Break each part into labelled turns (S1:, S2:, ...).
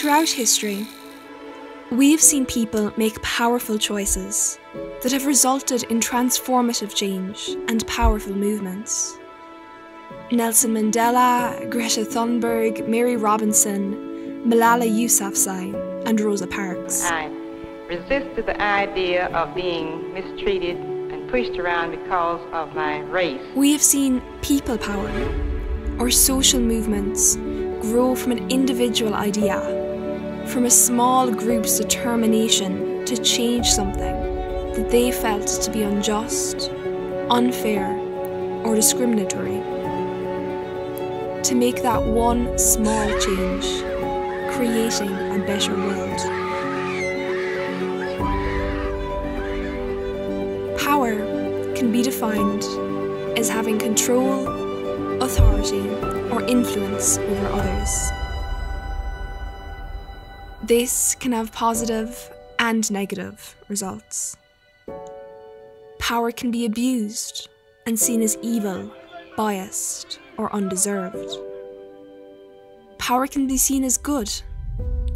S1: Throughout history, we have seen people make powerful choices that have resulted in transformative change and powerful movements. Nelson Mandela, Greta Thunberg, Mary Robinson, Malala Yousafzai, and Rosa Parks.
S2: I resisted the idea of being mistreated and pushed around because of my race.
S1: We have seen people power, or social movements, grow from an individual idea, from a small group's determination to change something that they felt to be unjust, unfair, or discriminatory. To make that one small change, creating a better world. Power can be defined as having control, authority, or influence over others. This can have positive and negative results. Power can be abused and seen as evil, biased, or undeserved. Power can be seen as good,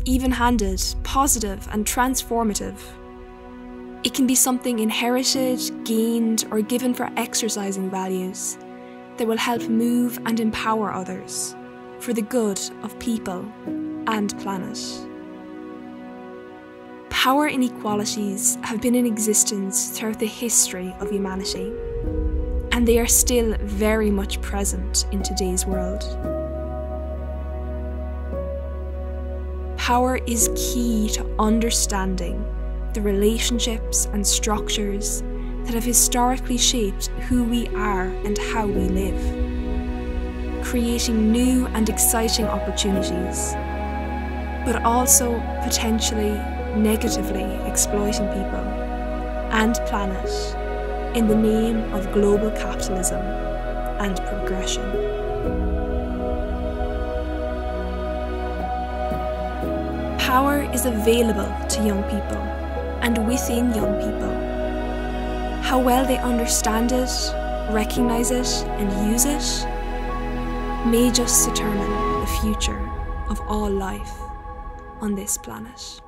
S1: even handed, positive, and transformative. It can be something inherited, gained, or given for exercising values that will help move and empower others for the good of people and planet. Power inequalities have been in existence throughout the history of humanity, and they are still very much present in today's world. Power is key to understanding the relationships and structures that have historically shaped who we are and how we live, creating new and exciting opportunities, but also potentially negatively exploiting people and planet in the name of global capitalism and progression. Power is available to young people and within young people how well they understand it, recognise it, and use it may just determine the future of all life on this planet.